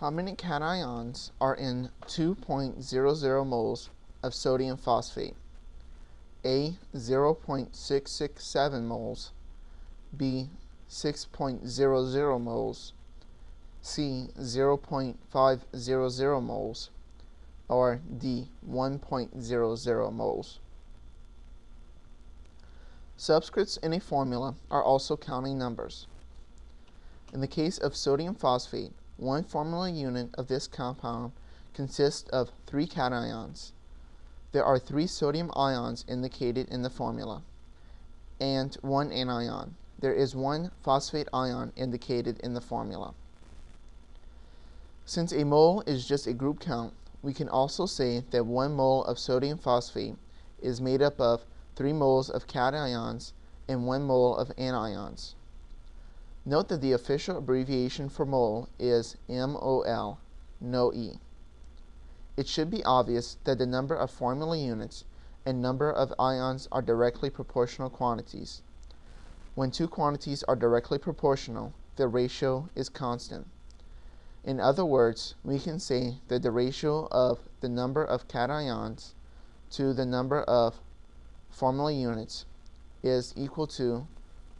How many cations are in 2.00 moles of sodium phosphate? A 0.667 moles, B 6.00 moles, C 0.500 moles, or D 1.00 moles. Subscripts in a formula are also counting numbers. In the case of sodium phosphate, one formula unit of this compound consists of three cations. There are three sodium ions indicated in the formula, and one anion. There is one phosphate ion indicated in the formula. Since a mole is just a group count, we can also say that one mole of sodium phosphate is made up of 3 moles of cations and 1 mole of anions. Note that the official abbreviation for mole is MOL, no E. It should be obvious that the number of formula units and number of ions are directly proportional quantities. When two quantities are directly proportional, the ratio is constant. In other words, we can say that the ratio of the number of cations to the number of formula units is equal to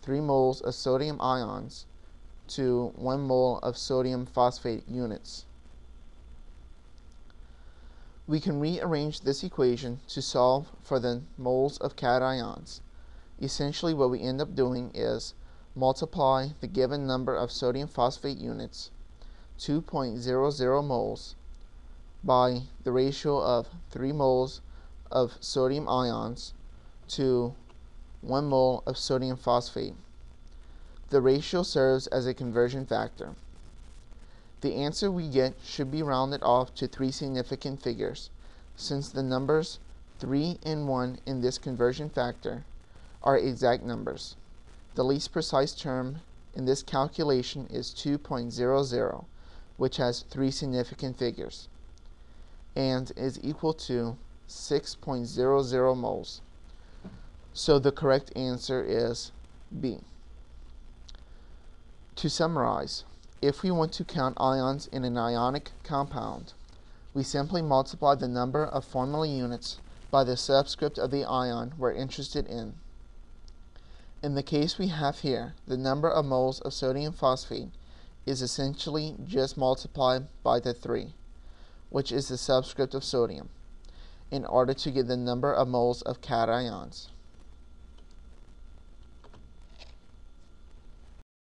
3 moles of sodium ions to 1 mole of sodium phosphate units. We can rearrange this equation to solve for the moles of cations. Essentially what we end up doing is multiply the given number of sodium phosphate units, 2.00 moles, by the ratio of 3 moles of sodium ions to 1 mole of sodium phosphate. The ratio serves as a conversion factor. The answer we get should be rounded off to three significant figures, since the numbers 3 and 1 in this conversion factor are exact numbers. The least precise term in this calculation is 2.00, which has three significant figures, and is equal to 6.00 moles. So the correct answer is B. To summarize, if we want to count ions in an ionic compound, we simply multiply the number of formula units by the subscript of the ion we're interested in. In the case we have here, the number of moles of sodium phosphate is essentially just multiplied by the 3, which is the subscript of sodium, in order to get the number of moles of cations.